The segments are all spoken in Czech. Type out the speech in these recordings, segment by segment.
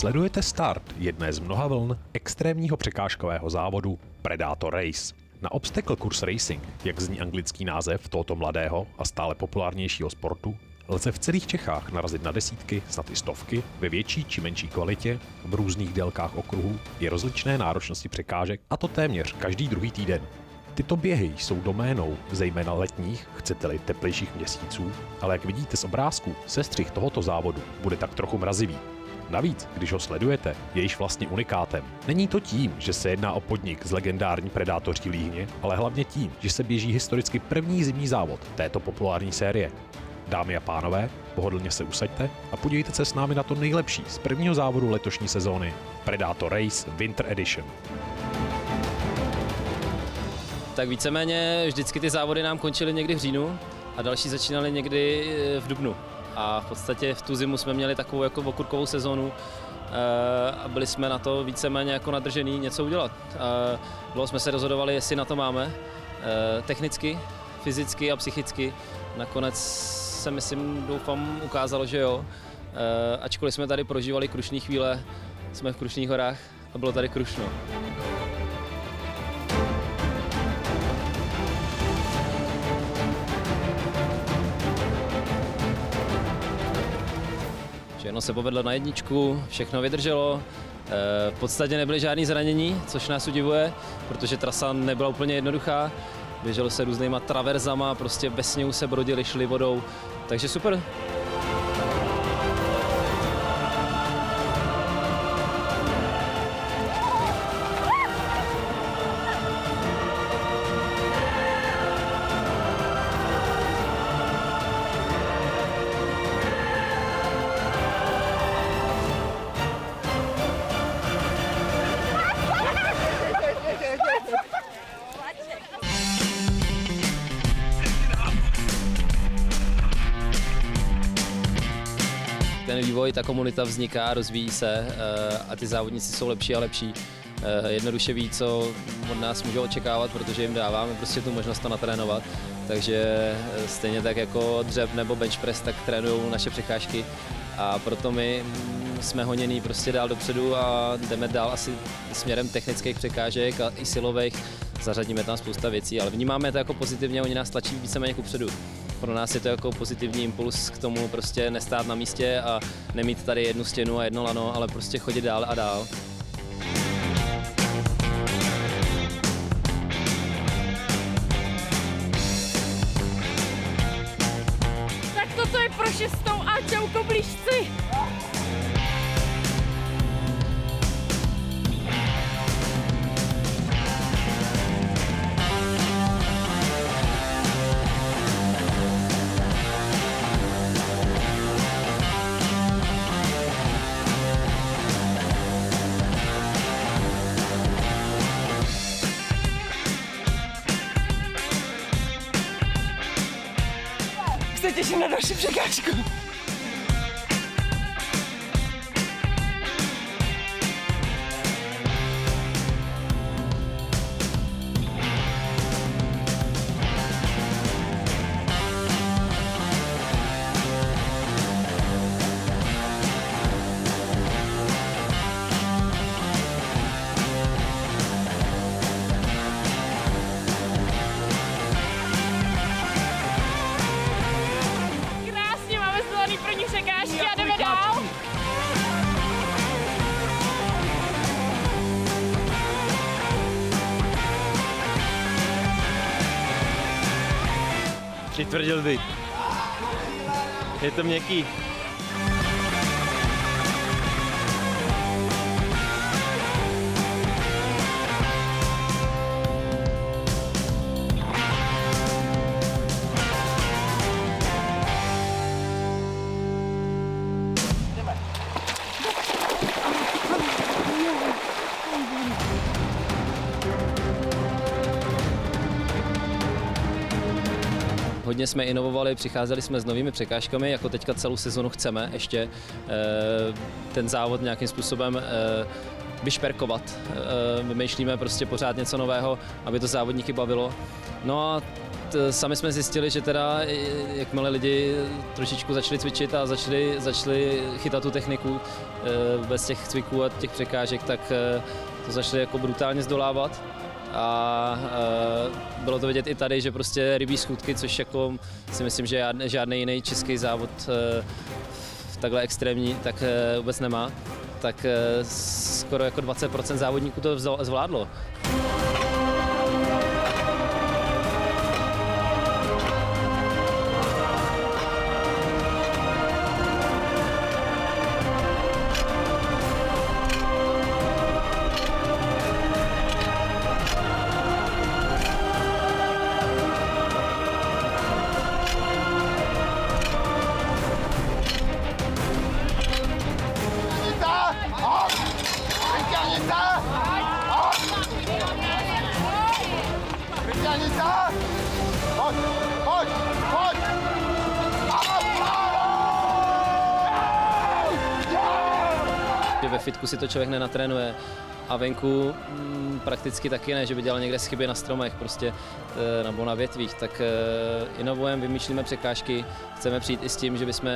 Sledujete start jedné z mnoha vln extrémního překážkového závodu Predator Race. Na Obstacle Course Racing, jak zní anglický název tohoto mladého a stále populárnějšího sportu, lze v celých Čechách narazit na desítky, snad i stovky, ve větší či menší kvalitě, v různých délkách okruhů, i rozličné náročnosti překážek, a to téměř každý druhý týden. Tyto běhy jsou doménou zejména letních, chcete-li teplejších měsíců, ale jak vidíte z obrázku, sestřih tohoto závodu bude tak trochu mrazivý. Navíc, když ho sledujete, je již vlastně unikátem. Není to tím, že se jedná o podnik z legendární predátoří líhně, ale hlavně tím, že se běží historicky první zimní závod této populární série. Dámy a pánové, pohodlně se usaďte a podívejte se s námi na to nejlepší z prvního závodu letošní sezóny Predator Race Winter Edition. Tak víceméně vždycky ty závody nám končily někdy v říjnu a další začínaly někdy v dubnu a v podstatě v tu zimu jsme měli takovou jako okurkovou sezonu eh, a byli jsme na to víceméně jako nadržený něco udělat. Eh, dlouho jsme se rozhodovali, jestli na to máme, eh, technicky, fyzicky a psychicky. Nakonec se myslím, doufám, ukázalo, že jo. Ačkoliv jsme tady prožívali krušní chvíle, jsme v Krušných horách a bylo tady krušno. Všechno se povedlo na jedničku, všechno vydrželo. Eh, v podstatě nebyly žádné zranění, což nás udivuje, protože trasa nebyla úplně jednoduchá. Běželo se různýma traverzama, prostě ve sněhu se brodili, šli vodou, takže super. Ten vývoj, ta komunita vzniká, rozvíjí se eh, a ty závodníci jsou lepší a lepší. Eh, jednoduše ví, co od nás můžou očekávat, protože jim dáváme prostě tu možnost to natrénovat. Takže eh, stejně tak jako dřeb nebo bench press, tak trénují naše překážky a proto my mm, jsme honění prostě dál dopředu a jdeme dál asi směrem technických překážek a i silových. Zařadíme tam spousta věcí, ale vnímáme to jako pozitivně, oni nás tlačí víceméně kupředu pro nás je to jako pozitivní impuls k tomu prostě nestát na místě a nemít tady jednu stěnu a jedno lano, ale prostě chodit dál a dál. Tak toto je pro šestou Aťou koblížci. Se těším na další Přitvrdil by. Je to měkký. Hodně jsme inovovali, přicházeli jsme s novými překážkami, jako teďka celou sezonu chceme ještě eh, ten závod nějakým způsobem eh, vyšperkovat. Eh, Vymýšlíme prostě pořád něco nového, aby to závodníky bavilo. No a sami jsme zjistili, že teda jakmile lidi trošičku začali cvičit a začali, začali chytat tu techniku bez těch cviků a těch překážek, tak to začali jako brutálně zdolávat. A e, bylo to vidět i tady, že prostě rybí schůdky, což jako si myslím, že žádný, jiný český závod e, takhle extrémní, tak e, vůbec nemá. Tak skoro jako 20% závodníků to zvládlo. Si to člověk nenatrénuje. A venku mm, prakticky taky ne, že by dělal někde chyby na stromech prostě e, nebo na větvích, tak e, inovujeme, vymýšlíme překážky, chceme přijít i s tím, že bychom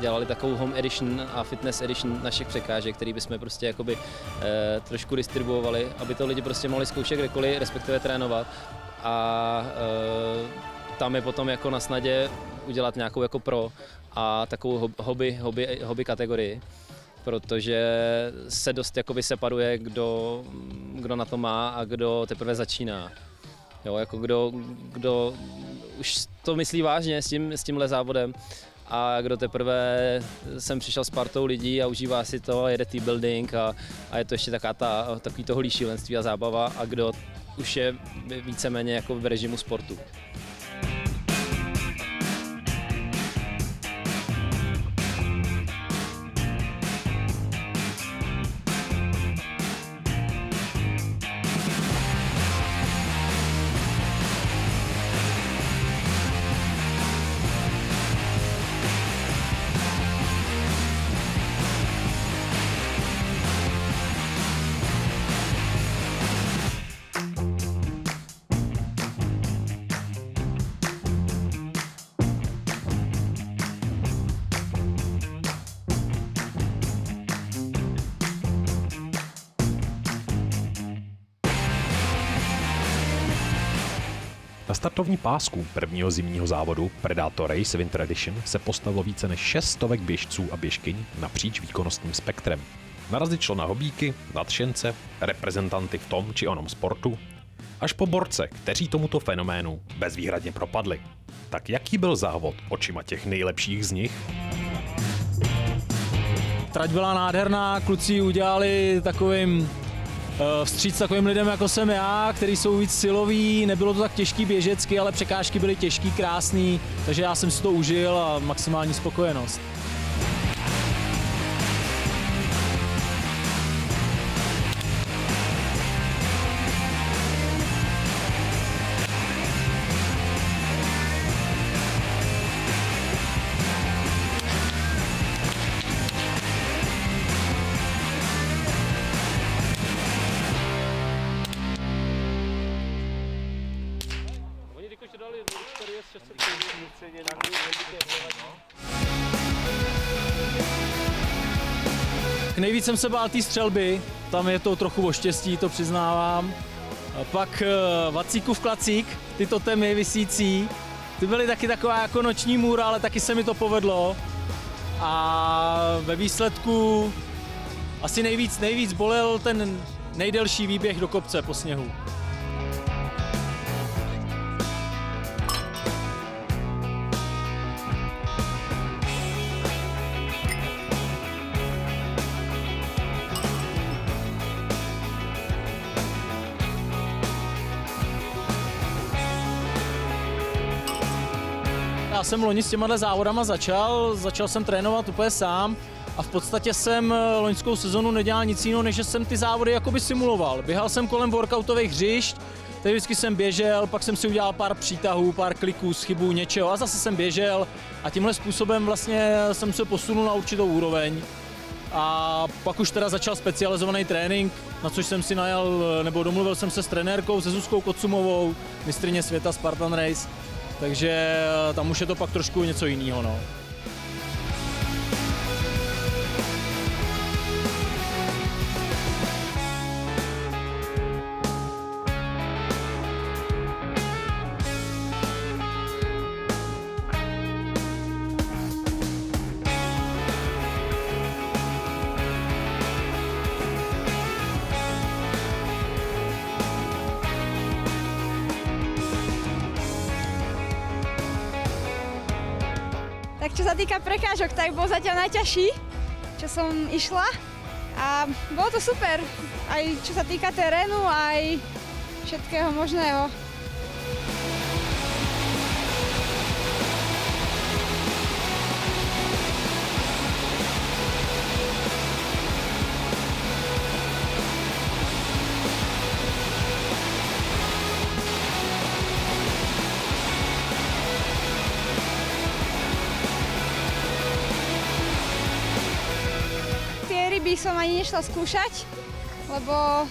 dělali takovou home edition a fitness edition našich překážek, který bychom prostě jakoby e, trošku distribuovali, aby to lidi prostě mohli zkoušet kdekoliv, respektive trénovat. A e, tam je potom jako na snadě udělat nějakou jako pro a takovou hob- hobby, hobby, hobby kategorii protože se dost jakoby separuje, kdo, kdo na to má a kdo teprve začíná. Jo, jako kdo, kdo už to myslí vážně s, tím, s tímhle závodem a kdo teprve sem přišel s partou lidí a užívá si to, jede tý building a, a je to ještě taká ta, takový to holý šílenství a zábava a kdo už je víceméně jako v režimu sportu. Na startovní pásku prvního zimního závodu Predator Race Winter Edition se postavilo více než 6 stovek běžců a běžkyň napříč výkonnostním spektrem. Narazit šlo na hobíky, nadšence, reprezentanty v tom či onom sportu, až po borce, kteří tomuto fenoménu bezvýhradně propadli. Tak jaký byl závod očima těch nejlepších z nich? Trať byla nádherná, kluci udělali takovým vstříc takovým lidem, jako jsem já, který jsou víc siloví, nebylo to tak těžký běžecky, ale překážky byly těžký, krásný, takže já jsem si to užil a maximální spokojenost. Nejvíc jsem se bál té střelby, tam je to trochu o štěstí, to přiznávám. A pak uh, vacíku v klacík, ty totemy visící, ty byly taky taková jako noční můra, ale taky se mi to povedlo. A ve výsledku asi nejvíc, nejvíc bolel ten nejdelší výběh do kopce po sněhu. Jsem loni s těma závodama začal, začal jsem trénovat úplně sám a v podstatě jsem eh, loňskou sezonu nedělal nic jiného, než že jsem ty závody jakoby simuloval. Běhal jsem kolem workoutových hřišť, tady vždycky jsem běžel, pak jsem si udělal pár přítahů, pár kliků, schybů, něčeho a zase jsem běžel a tímhle způsobem vlastně jsem se posunul na určitou úroveň. a pak už teda začal specializovaný trénink, na což jsem si najal, nebo domluvil jsem se s trenérkou, se Zuzkou Kocumovou, mistrině světa Spartan Race, takže tam už je to pak trošku něco jiného. No. Čo sa týka prekážok, tak bol zatiaľ najťažší, čo som išla. A bolo to super, aj čo sa týka terénu, aj všetkého možného. Ryby som ani nešla skúšať, lebo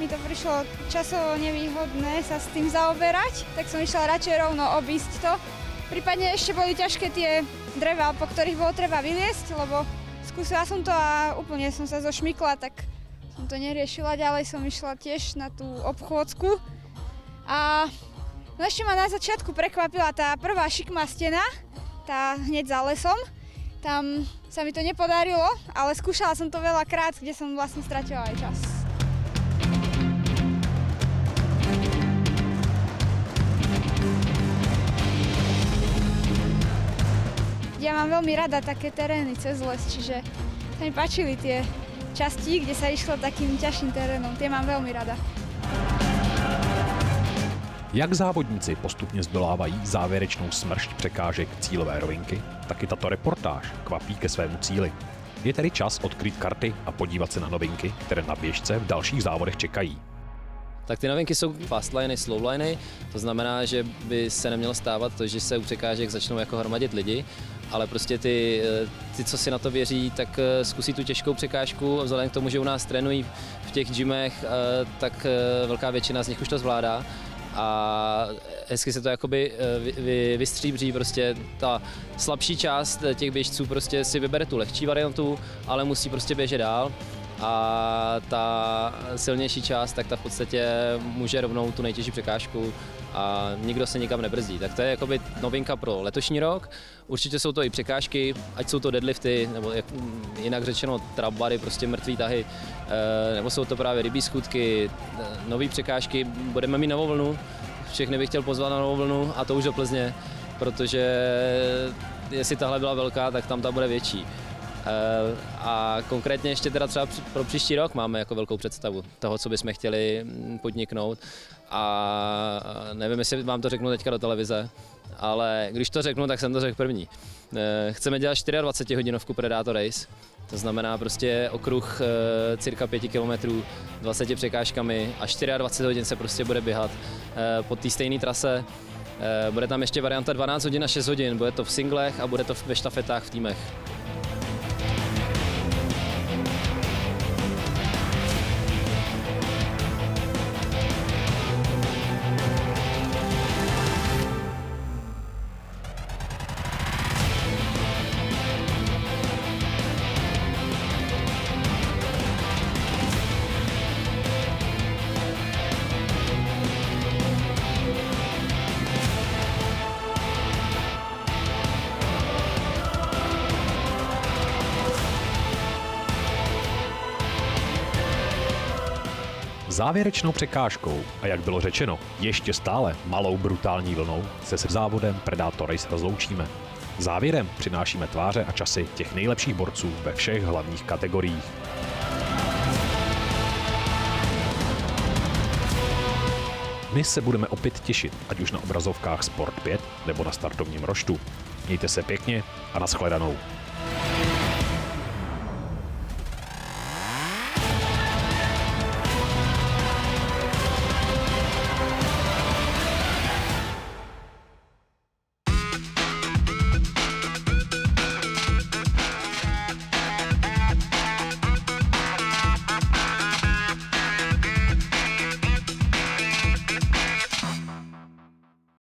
mi to prišlo časovo nevýhodné sa s tým zaoberať, tak som išla radšej rovno obísť to. Prípadne ešte boli ťažké tie dreva, po ktorých bolo treba vyliesť, lebo skúsila som to a úplne som sa zošmykla, tak som to neriešila. Ďalej som išla tiež na tú obchôdzku. A no ešte ma na začiatku prekvapila tá prvá šikmá stena, tá hneď za lesom. Tam sa mi to nepodarilo, ale skúšala som to veľakrát, kde som vlastne stratila aj čas. Ja mám veľmi rada také terény cez les, čiže sa mi páčili tie časti, kde sa išlo takým ťažším terénom. Tie mám veľmi rada. Jak závodníci postupně zdolávají závěrečnou smršť překážek cílové rovinky, tak i tato reportáž kvapí ke svému cíli. Je tedy čas odkrýt karty a podívat se na novinky, které na běžce v dalších závodech čekají. Tak ty novinky jsou fastliny, slowliny, to znamená, že by se nemělo stávat to, že se u překážek začnou jako hromadit lidi, ale prostě ty, eh, ty, co si na to věří, tak eh, zkusí tu těžkou překážku vzhledem k tomu, že u nás trénují v těch gymech, eh, tak velká většina z nich už to zvládá a hezky se to jakoby vy, vy, vystříbří, prostě ta slabší část těch běžců prostě si vybere tu lehčí variantu, ale musí prostě běžet dál a ta silnější část, tak ta v podstatě může rovnou tu nejtěžší překážku a nikdo se nikam nebrzdí. Tak to je jakoby novinka pro letošní rok. Určitě jsou to i překážky, ať jsou to deadlifty, nebo jak, jinak řečeno trapbary, prostě mrtvý tahy, nebo jsou to právě rybí skutky, nové překážky. Budeme mít novou vlnu, všechny bych chtěl pozvat na novou vlnu a to už do Plzně, protože jestli tahle byla velká, tak tam ta bude větší. A konkrétně ještě teda třeba pro příští rok máme jako velkou představu toho, co bychom chtěli podniknout. A nevím, jestli vám to řeknu teďka do televize, ale když to řeknu, tak jsem to řekl první. Chceme dělat 24 hodinovku Predator Race, to znamená prostě okruh cirka 5 km, 20 překážkami a 24 hodin se prostě bude běhat po té stejné trase. Bude tam ještě varianta 12 hodin a 6 hodin, bude to v singlech a bude to ve štafetách v týmech. Závěrečnou překážkou a jak bylo řečeno, ještě stále malou brutální vlnou se se závodem Predator Race rozloučíme. Závěrem přinášíme tváře a časy těch nejlepších borců ve všech hlavních kategoriích. My se budeme opět těšit, ať už na obrazovkách Sport 5 nebo na startovním roštu. Mějte se pěkně a nashledanou.